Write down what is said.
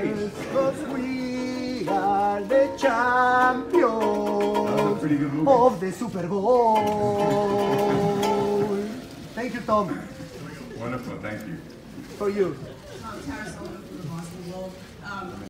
Because we are the champions of the Super Bowl. Thank you, Tom. Wonderful, thank you. For you.